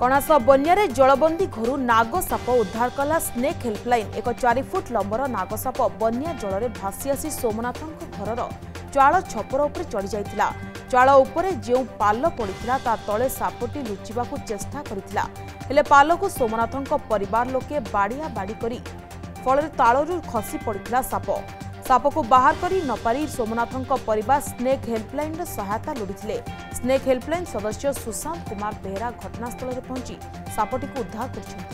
କଣାସ ବନ୍ୟାରେ ଜଳବନ୍ଦୀ ଘରୁ ନାଗ ସାପ ଉଦ୍ଧାର କଲା ସ୍ନେକ୍ ହେଲ୍ପଲାଇନ୍। ଏକ ଚାରି ଫୁଟ ଲମ୍ବର ନାଗସାପ ବନ୍ୟା ଜଳରେ ଭାସି ଆସି ସୋମନାଥଙ୍କ ଘରର ଚାଳ ଛପର ଉପରେ ଚଢ଼ିଯାଇଥିଲା ଚାଳ ଉପରେ ଯେଉଁ ପାଲ ପଡ଼ିଥିଲା ତା ତଳେ ସାପଟି ଲୁଚିବାକୁ ଚେଷ୍ଟା କରିଥିଲା। ହେଲେ ପାଲକୁ ସୋମନାଥଙ୍କ ପରିବାର ଲୋକେ ବାଡ଼ିଆ ବାଡ଼ି କରି ଫଳରେ ତାଳରୁ ଖସି ପଡ଼ିଥିଲା ସାପ। ସାପକୁ ବାହାର କରି ନପାରି ସୋମନାଥଙ୍କ ପରିବାର ସ୍ନେକ୍ ହେଲ୍ପଲାଇନ୍ର ସହାୟତା ଲୋଡ଼ିଥିଲେ। ସ୍ନେକ୍ ହେଲ୍ପଲାଇନ୍ ସଦସ୍ୟ ସୁଶାନ୍ତ କୁମାର ବେହେରା ଘଟଣାସ୍ଥଳରେ ପହଞ୍ଚି ସାପଟିକୁ ଉଦ୍ଧାର କରିଛନ୍ତି।